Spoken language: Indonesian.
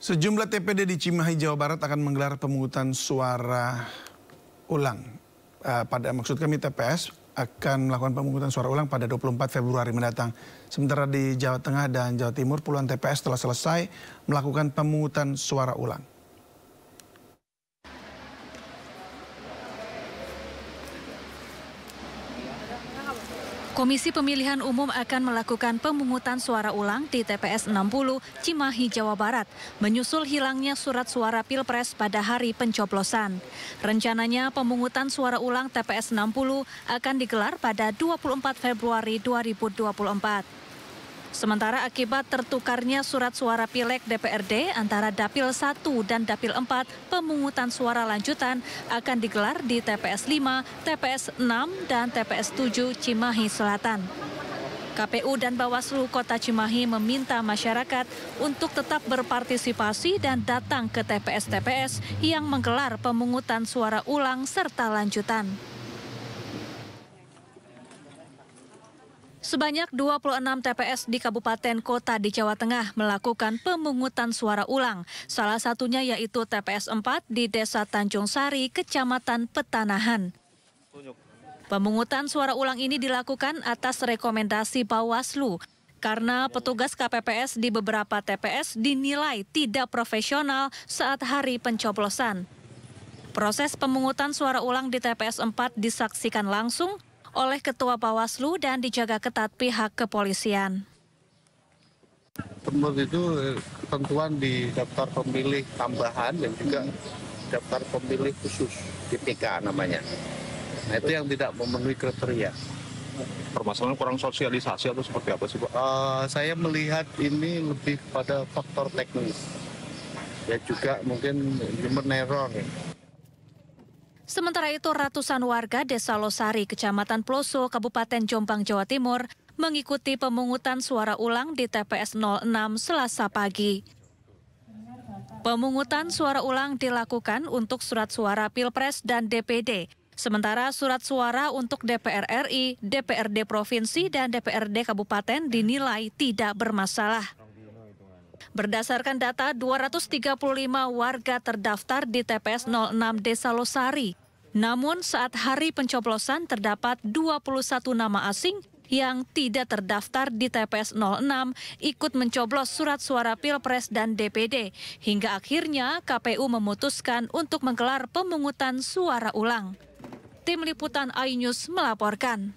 Sejumlah TPD di Cimahi, Jawa Barat akan menggelar pemungutan suara ulang. Uh, pada maksud kami TPS akan melakukan pemungutan suara ulang pada 24 Februari mendatang. Sementara di Jawa Tengah dan Jawa Timur puluhan TPS telah selesai melakukan pemungutan suara ulang. Komisi Pemilihan Umum akan melakukan pemungutan suara ulang di TPS 60 Cimahi, Jawa Barat, menyusul hilangnya surat suara Pilpres pada hari pencoblosan. Rencananya pemungutan suara ulang TPS 60 akan digelar pada 24 Februari 2024. Sementara akibat tertukarnya surat suara pileg DPRD antara Dapil 1 dan Dapil 4, pemungutan suara lanjutan akan digelar di TPS 5, TPS 6, dan TPS 7 Cimahi Selatan. KPU dan Bawaslu Kota Cimahi meminta masyarakat untuk tetap berpartisipasi dan datang ke TPS-TPS yang menggelar pemungutan suara ulang serta lanjutan. Sebanyak 26 TPS di kabupaten kota di Jawa Tengah melakukan pemungutan suara ulang. Salah satunya yaitu TPS 4 di Desa Tanjung Sari, Kecamatan Petanahan. Pemungutan suara ulang ini dilakukan atas rekomendasi Bawaslu karena petugas KPPS di beberapa TPS dinilai tidak profesional saat hari pencoblosan. Proses pemungutan suara ulang di TPS 4 disaksikan langsung oleh Ketua Bawaslu dan dijaga ketat pihak kepolisian. Menurut itu ketentuan di daftar pemilih tambahan dan juga daftar pemilih khusus DPK namanya. Nah itu yang tidak memenuhi kriteria. Permasalahan kurang sosialisasi atau seperti apa sih Pak? Uh, saya melihat ini lebih pada faktor teknis. Ya juga mungkin human error. Sementara itu ratusan warga Desa Losari, Kecamatan Ploso, Kabupaten Jombang, Jawa Timur mengikuti pemungutan suara ulang di TPS 06 Selasa pagi. Pemungutan suara ulang dilakukan untuk surat suara Pilpres dan DPD, sementara surat suara untuk DPR RI, DPRD Provinsi, dan DPRD Kabupaten dinilai tidak bermasalah. Berdasarkan data, 235 warga terdaftar di TPS 06 Desa Losari. Namun saat hari pencoblosan terdapat 21 nama asing yang tidak terdaftar di TPS 06 ikut mencoblos surat suara Pilpres dan DPD. Hingga akhirnya KPU memutuskan untuk menggelar pemungutan suara ulang. Tim Liputan iNews melaporkan.